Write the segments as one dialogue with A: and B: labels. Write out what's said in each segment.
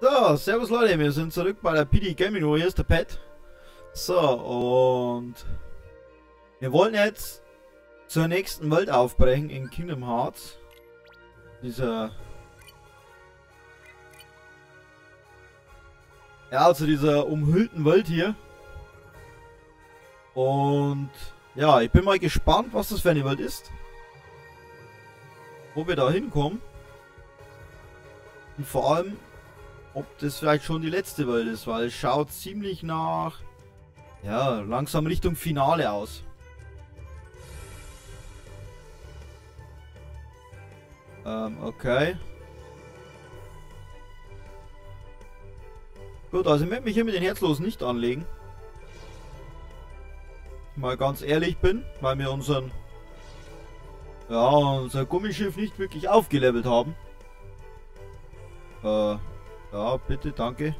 A: So, servus Leute, wir sind zurück bei der PD Gaming Room. Hier ist der Pat. So, und wir wollen jetzt zur nächsten Welt aufbrechen in Kingdom Hearts. Dieser... Ja, also dieser umhüllten Welt hier. Und ja, ich bin mal gespannt, was das für eine Welt ist. Wo wir da hinkommen. Und vor allem, ob das vielleicht schon die letzte Welt ist, weil es schaut ziemlich nach, ja, langsam Richtung Finale aus. Ähm, okay. Gut, also ich werde mich hier mit den Herzlosen nicht anlegen. Mal ganz ehrlich bin, weil wir unseren, ja, unser Gummischiff nicht wirklich aufgelevelt haben. Äh, ja, bitte, danke.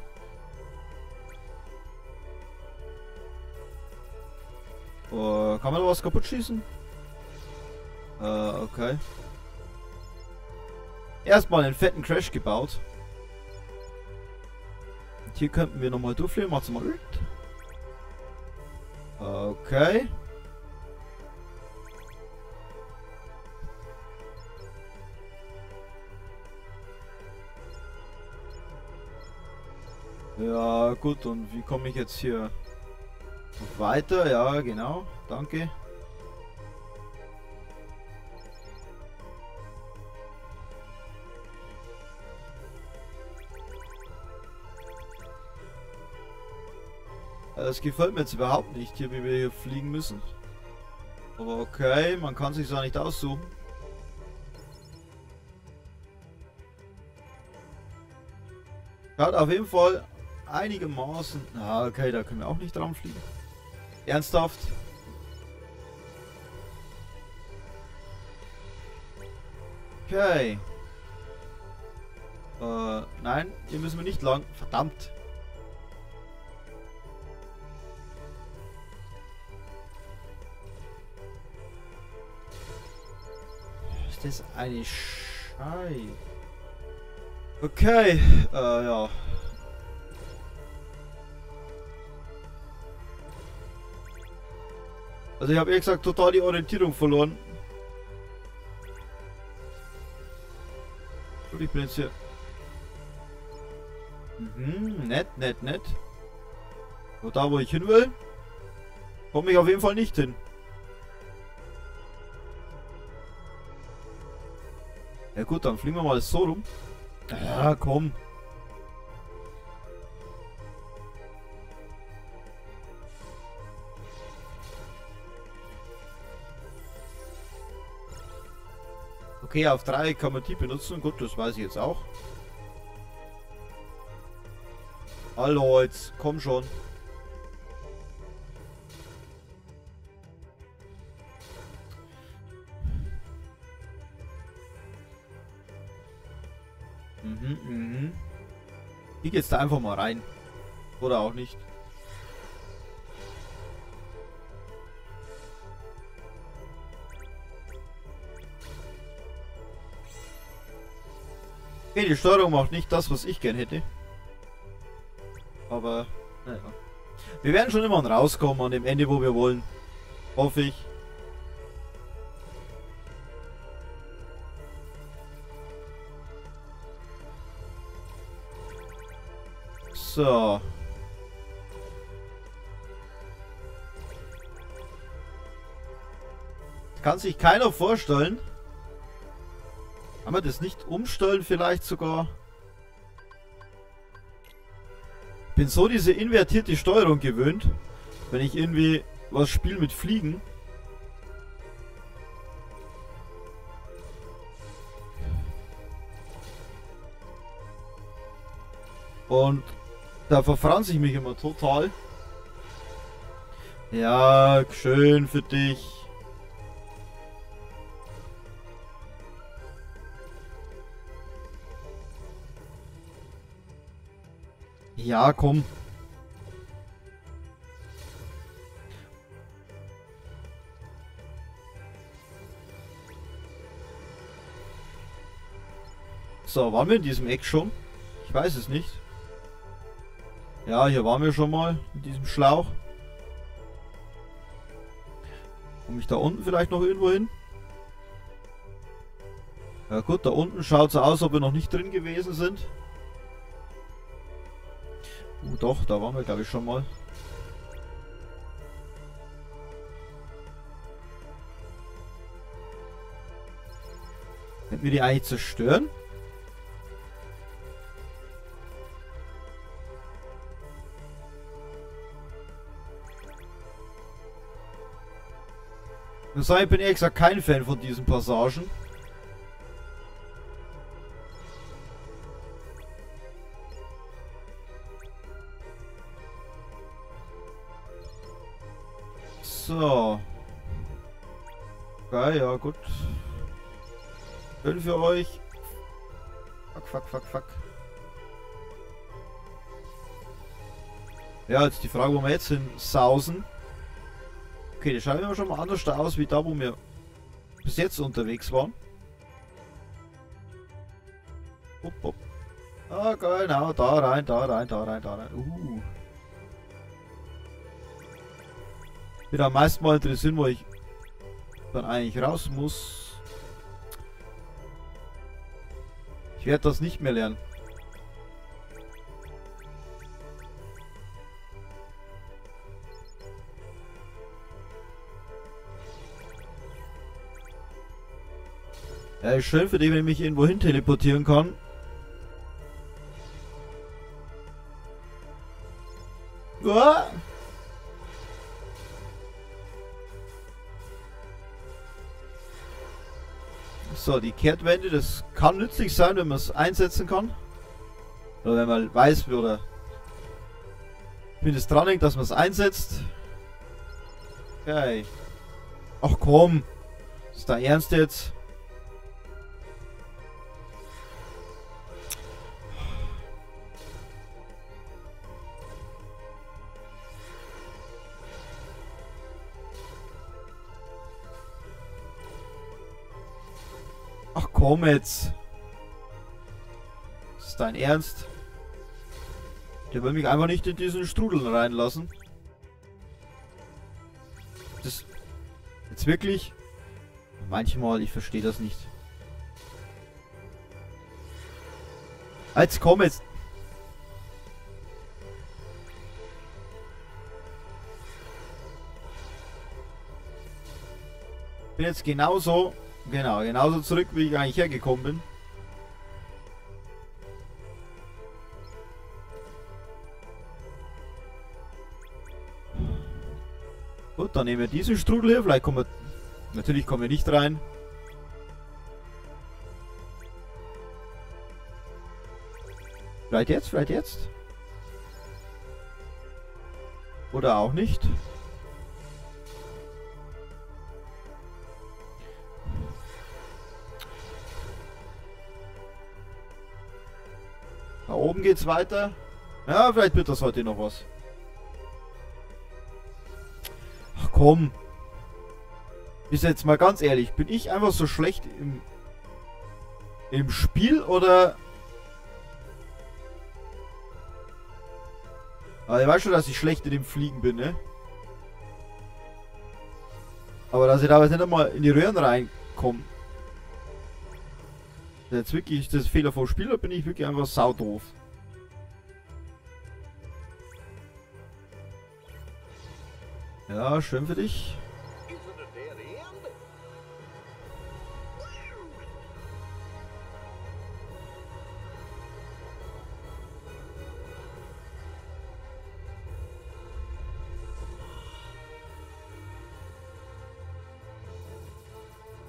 A: Uh, kann man was kaputt schießen? Äh, okay. Erstmal einen fetten Crash gebaut. Und hier könnten wir nochmal durchfliegen. Macht's mal. Okay. Ja, gut, und wie komme ich jetzt hier weiter? Ja, genau, danke. Das gefällt mir jetzt überhaupt nicht, hier wie wir hier fliegen müssen. Aber okay, man kann sich da nicht aussuchen. Hat auf jeden Fall einigermaßen... Ah, okay, da können wir auch nicht dran fliegen. Ernsthaft? Okay. Äh, nein, hier müssen wir nicht lang. Verdammt. Ist das eine Scheiße? Okay, äh, ja. Also ich habe ehrlich gesagt total die Orientierung verloren. Und ich bin jetzt hier. Mhm, nett, nett, nett. Und da wo ich hin will, komme ich auf jeden Fall nicht hin. Ja gut, dann fliegen wir mal so rum. Ja, komm. Okay, auf 3 kann man die benutzen. Gut, das weiß ich jetzt auch. Hallo, jetzt komm schon. Mhm, mhm. Ich jetzt da einfach mal rein. Oder auch nicht. Okay, die Steuerung macht nicht das, was ich gern hätte. Aber, naja. Wir werden schon immer rauskommen an dem Ende, wo wir wollen. Hoffe ich. So. Kann sich keiner vorstellen, kann man das nicht umstellen vielleicht sogar? Bin so diese invertierte Steuerung gewöhnt, wenn ich irgendwie was spiele mit Fliegen. Und da verfranse ich mich immer total. Ja, schön für dich. Ja, komm. So, waren wir in diesem Eck schon? Ich weiß es nicht. Ja, hier waren wir schon mal mit diesem Schlauch. Komme ich da unten vielleicht noch irgendwo hin? Ja gut, da unten schaut es so aus, ob wir noch nicht drin gewesen sind. Oh doch, da waren wir glaube ich schon mal. Könnten wir die eigentlich zerstören? Muss sagen, ich bin ehrlich gesagt kein Fan von diesen Passagen. So. Geil, ja gut. Schön für euch. Fuck, fuck, fuck, fuck. Ja, jetzt die Frage, wo wir jetzt hin sausen. Okay, das schaut immer schon mal anders aus, wie da, wo wir bis jetzt unterwegs waren. Hopp, hopp. Ah, genau, da rein, da rein, da rein, da rein. Uh. Bin am meisten mal interessiert, wo ich dann eigentlich raus muss. Ich werde das nicht mehr lernen. Ja, ist schön für die, wenn ich mich irgendwo hin teleportieren kann. Uah! So, die Kehrtwende, das kann nützlich sein, wenn man es einsetzen kann. Oder wenn man weiß, oder wenn es dran hängt, dass man es einsetzt. Okay. Ach komm. Ist da ernst jetzt? Komm jetzt. Ist dein Ernst? Der will mich einfach nicht in diesen Strudel reinlassen. Das... Jetzt wirklich? Manchmal, ich verstehe das nicht. Jetzt komm jetzt. Bin jetzt genauso Genau, genauso zurück, wie ich eigentlich hergekommen bin. Gut, dann nehmen wir diesen Strudel hier. Vielleicht kommen wir... Natürlich kommen wir nicht rein. Vielleicht jetzt, vielleicht jetzt. Oder auch nicht. Oben geht's weiter. Ja, vielleicht wird das heute noch was. Ach komm. Ist jetzt mal ganz ehrlich, bin ich einfach so schlecht im, im Spiel oder... Aber ich weiß schon, dass ich schlecht in dem Fliegen bin, ne? Aber dass ich da jetzt nicht einmal in die Röhren reinkomme. Jetzt wirklich das Fehler vom Spieler bin ich wirklich einfach saudoof. Ja, schön für dich.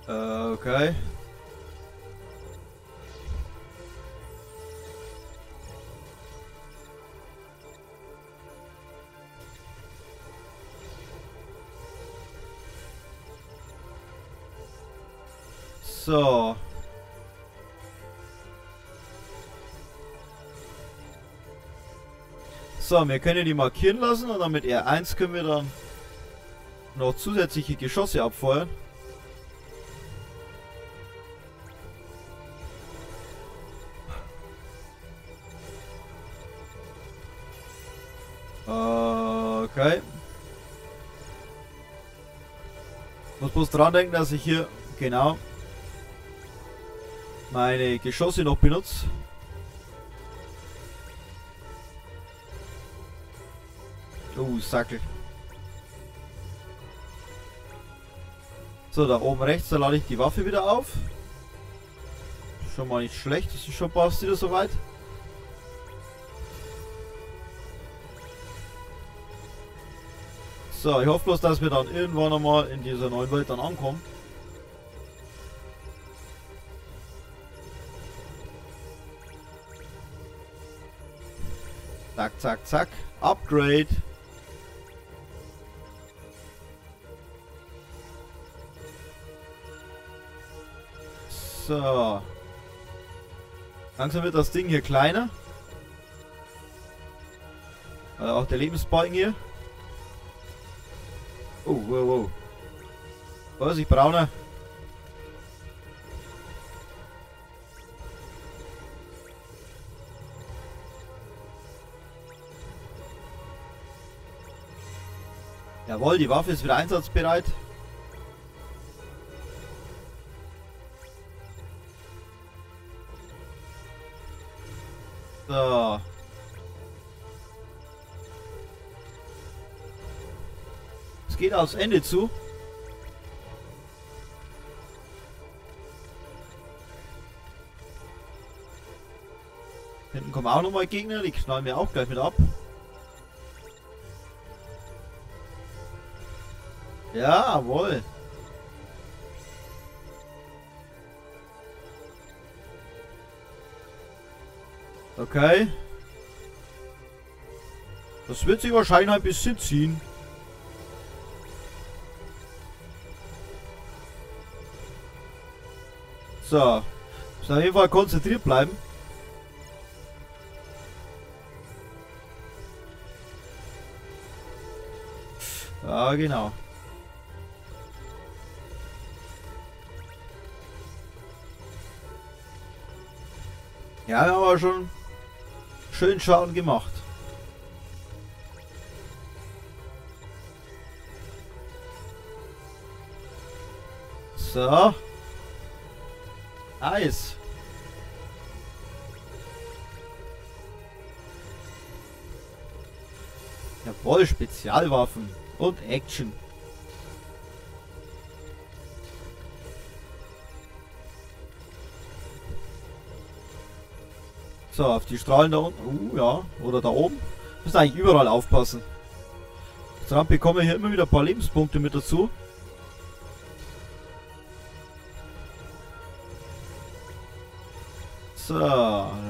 A: Äh, okay. So. So, wir können die markieren lassen und dann mit R1 können wir dann noch zusätzliche Geschosse abfeuern. Okay. Muss bloß dran denken, dass ich hier genau meine Geschosse noch benutze. Oh, Sackel. So, da oben rechts, da lade ich die Waffe wieder auf. Schon mal nicht schlecht, das ist schon passt wieder soweit. So, ich hoffe bloß, dass wir dann irgendwann einmal in dieser neuen Welt dann ankommen. Zack, zack, zack. Upgrade. So. Langsam wird das Ding hier kleiner. Also auch der Lebensbalken hier. Oh, wow, wow. Vorsicht, Brauner. Jawohl, die Waffe ist wieder einsatzbereit. So. Es geht aufs Ende zu. Hinten kommen auch nochmal Gegner, die knallen mir auch gleich mit ab. Jawohl. Okay. Das wird sich wahrscheinlich ein bisschen ziehen. So. Müssen auf jeden Fall konzentriert bleiben. Ja, genau. Ja, wir haben aber schon schön Schaden gemacht. So. Nice. Jawohl, Spezialwaffen und Action. So, auf die Strahlen da unten. Uh, ja. Oder da oben. Müssen eigentlich überall aufpassen. Dann bekommen wir hier immer wieder ein paar Lebenspunkte mit dazu. So,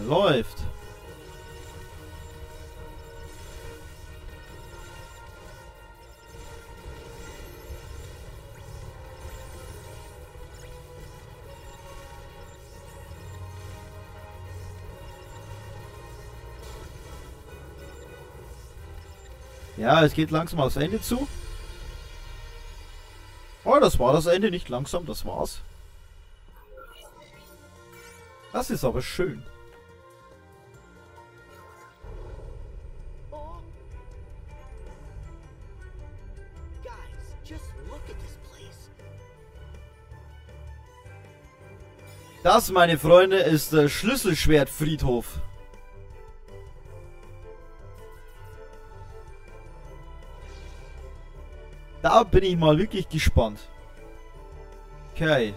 A: läuft. Ja, es geht langsam aufs Ende zu. Oh, das war das Ende, nicht langsam, das war's. Das ist aber schön. Das, meine Freunde, ist der Schlüsselschwertfriedhof. Bin ich mal wirklich gespannt. Okay.